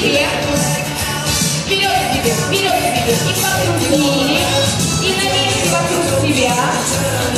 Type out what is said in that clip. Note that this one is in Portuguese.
libertos, milhões de vidas, milhões de e patrocine, e na minha que patrocine,